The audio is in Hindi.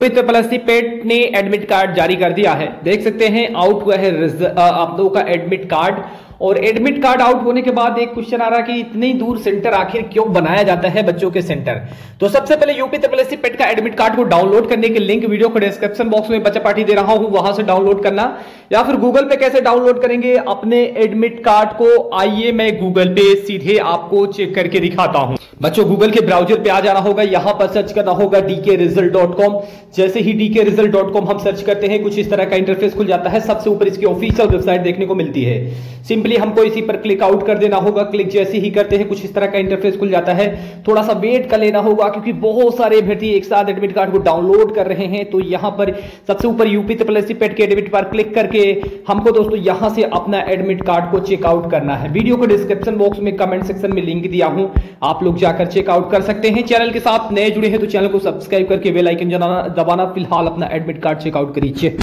ट्रिपल प्लस पेट ने एडमिट कार्ड जारी कर दिया है। देख सकते हैं आउट हुआ है आप लोगों का एडमिट कार्ड और एडमिट कार्ड आउट होने के बाद एक क्वेश्चन आ रहा कि इतनी दूर सेंटर आखिर क्यों बनाया जाता है बच्चों के सेंटर तो सबसे पहले यूपी त्रिपल पेट का एडमिट कार्ड को डाउनलोड करने के लिंक वीडियो को डिस्क्रिप्शन बॉक्स में बच्चा पार्टी दे रहा हूँ, वहाँ से डाउनलोड करना। या फिर गूगल पे कैसे डाउनलोड करेंगे, अपने एडमिट कार्ड को आइए मैं गूगल पे सीधे आपको चेक करके दिखाता हूँ। बच्चों गूगल के ब्राउज़र पे आ जाना होगा, यहाँ पर सर्च करना होगा डीके रिज़ल्ट डॉट कॉम जैसे ही डीके रिज़ल्ट डॉट कॉम हम सर्च करते हैं, कुछ इस तरह का इंटरफेस खुल जाता है। सबसे ऊपर इसकी ऑफिशियल वेबसाइट देखने को मिलती है। सिंपली हमको इसी पर क्लिक आउट कर देना होगा। क्लिक जैसे ही करते हैं, कुछ इस तरह का इंटरफेस खुल जाता है। थोड़ा सा वेट कर लेना होगा, क्योंकि बहुत सारे अभ्यर्थी एक साथ एडमिट कार्ड को डाउनलोड कर रहे हैं। तो यहाँ पर सबसे ऊपर यूपी ट्रिपल पेट के एडमिट पर क्लिक करके हमको दोस्तों यहाँ से अपना एडमिट कार्ड को चेकआउट करना है। वीडियो को डिस्क्रिप्शन बॉक्स में कमेंट सेक्शन में लिंक दिया हूँ। आप लोग जाकर चेकआउट कर सकते हैं। चैनल के साथ नए जुड़े हैं तो चैनल को सब्सक्राइब करके बेल आइकन दबाना, फ़िलहाल अपना एडमिट कार्ड चेकआउट करिए